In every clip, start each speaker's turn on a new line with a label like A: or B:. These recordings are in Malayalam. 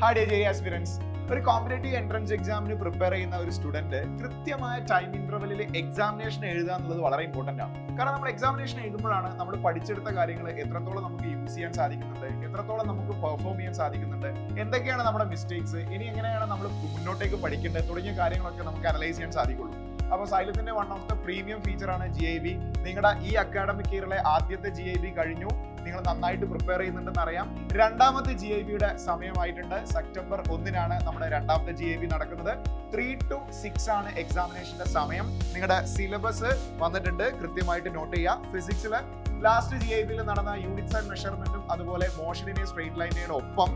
A: ഹായ് ഡേ ജെ ആസ്പിറൻസ് ഒരു കോമ്പറ്റേറ്റീവ് എൻട്രൻസ് എക്സാമിന് പ്രിപ്പയർ ചെയ്യുന്ന ഒരു സ്റ്റുഡന്റ് കൃത്യമായ ടൈം ഇന്റർവെല്ലിൽ എക്സാമിനേഷൻ എഴുതുക എന്നുള്ളത് വളരെ ഇമ്പോർട്ടന്റ് ആണ്. കാരണം നമ്മൾ എക്സാമിനേഷൻ എഴുതുമ്പോഴാണ് നമ്മൾ പഠിച്ചെടുത്ത കാര്യങ്ങൾ എത്രത്തോളം നമുക്ക് യൂസ് ചെയ്യാൻ സാധിക്കുന്നുണ്ട് എത്രത്തോളം നമുക്ക് പെർഫോം ചെയ്യാൻ സാധിക്കുന്നുണ്ട് എന്തൊക്കെയാണ് നമ്മുടെ മിസ്റ്റേക്സ് ഇനി എങ്ങനെയാണ് നമ്മൾ മുന്നോട്ടേക്ക് പഠിക്കേണ്ടത് തുടങ്ങിയ കാര്യങ്ങളൊക്കെ നമുക്ക് അനലൈസ് ചെയ്യാൻ സാധിക്കുള്ളൂ. അപ്പോൾ സൈലത്തിന്റെ one of the premium feature ആണ് ജി ഐ ബി നിങ്ങളുടെ ഈ അക്കാഡമിക് ഇയറിലെ ആദ്യത്തെ ജി ഐ ബി കഴിഞ്ഞു. നിങ്ങൾ നന്നായിട്ട് പ്രിപ്പയർ ചെയ്യുന്നുണ്ടെന്ന് അറിയാം. രണ്ടാമത്തെ ജി ഐ ബിയുടെ സമയമായിട്ടുണ്ട്. സെപ്റ്റംബർ ഒന്നിനാണ് നമ്മുടെ രണ്ടാമത്തെ ജി ഐ ബി നടക്കുന്നത്. ത്രീ ടു സിക്സ് ആണ് എക്സാമിനേഷന്റെ സമയം. നിങ്ങളുടെ സിലബസ് വന്നിട്ടുണ്ട്. കൃത്യമായിട്ട് നോട്ട് ചെയ്യുക ഫിസിക്സിൽ ലാസ്റ്റ് ജി ഐ ബിയിൽ നടന്ന യൂണിറ്റ്സ് ആൻഡ് മെഷർമെന്റും അതുപോലെ മോഷനിനെ സ്ട്രെയിറ്റ് ലൈനിനെയും ഒപ്പം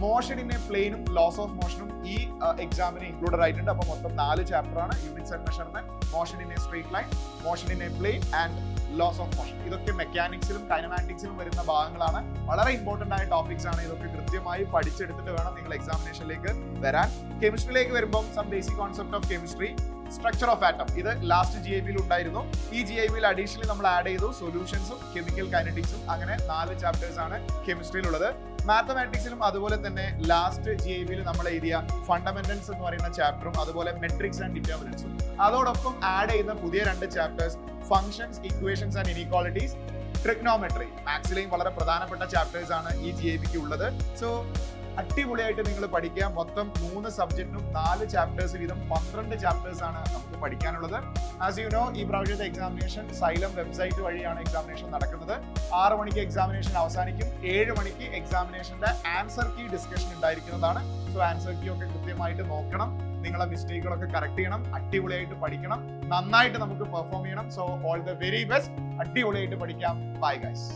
A: മോഷനിനെ പ്ലെയിനും ലോസ് ഓഫ് മോഷനും ഈ എക്സാമിന് ഇൻക്ലൂഡഡ് ആയിട്ടുണ്ട്. അപ്പോൾ മൊത്തം നാല് ചാപ്റ്റർ ആണ്. Units and measurement a straight line a plane and laws of motion ഇതൊക്കെ മെക്കാനിക്സിലും കൈനമാറ്റിക്സിലും വരുന്ന ഭാഗങ്ങളാണ്. വളരെ ഇമ്പോർട്ടന്റ് ആയ ടോപ്പിക്സ് ആണ്. ഇതൊക്കെ കൃത്യമായി പഠിച്ചെടുത്തിട്ട് വേണം നിങ്ങൾ എക്സാമിനേഷനിലേക്ക് വരാൻ. കെമിസ്ട്രിയിലേക്ക് വരുമ്പോൾ some basic concept of chemistry structure of atom ഇത് ലാസ്റ്റ് ജി ഐ ബിയിൽ ഉണ്ടായിരുന്നു. ഈ ജി ഐ ബിയിൽ അഡീഷണലി നമ്മൾ ആഡ് ചെയ്തു സൊല്യൂഷൻസും കെമിക്കൽ കൈനറ്റിക്സും അങ്ങനെ നാല് ചാപ്റ്റേഴ്സ് ആണ് കെമിസ്ട്രിയിലുള്ളത് മാത്തമാറ്റിക്സിലും അതുപോലെ തന്നെ ലാസ്റ്റ് ജി ഐ ബിയിൽ നമ്മൾ എഴുതിയ ഫണ്ടമെന്റൽസ് എന്ന് പറയുന്ന ചാപ്റ്ററും അതുപോലെ മെട്രിക്സ് ആൻഡ് ഡിറ്റർമിനൻസും അതോടൊപ്പം ആഡ് ചെയ്യുന്ന പുതിയ രണ്ട് chapters functions equations and inequalities trigonometry മാത്സിലെയും വളരെ പ്രധാനപ്പെട്ട ചാപ്റ്റേഴ്സ് ആണ് ഈ ജി ഐ ബിക്ക് ഉള്ളത്. സോ അടിപൊളിയായിട്ട് നിങ്ങൾ പഠിക്കുക. മൊത്തം മൂന്ന് സബ്ജക്റ്റും നാല് ചാപ്റ്റേഴ്സ് വീതം പന്ത്രണ്ട് ചാപ്റ്റേഴ്സ് ആണ് നമുക്ക് പഠിക്കാനുള്ളത്. ആസ് യു നോ ഈ പ്രാവശ്യത്തെ എക്സാമിനേഷൻ സൈലം വെബ്സൈറ്റ് വഴിയാണ് എക്സാമിനേഷൻ നടക്കുന്നത്. ആറ് മണിക്ക് എക്സാമിനേഷൻ അവസാനിക്കും. ഏഴ് മണിക്ക് എക്സാമിനേഷന്റെ ആൻസർ കീ ഡിസ്കഷൻ ഉണ്ടായിരിക്കുന്നതാണ്. സോ ആൻസർ കീ ഒക്കെ കൃത്യമായിട്ട് നോക്കണം. നിങ്ങളെ മിസ്റ്റേക്കുകളൊക്കെ കറക്റ്റ് ചെയ്യണം. അടിപൊളിയായിട്ട് പഠിക്കണം. നന്നായിട്ട് നമുക്ക് പെർഫോം ചെയ്യണം. So all the very best അടിപൊളിയായിട്ട് പഠിക്കാം. Bye guys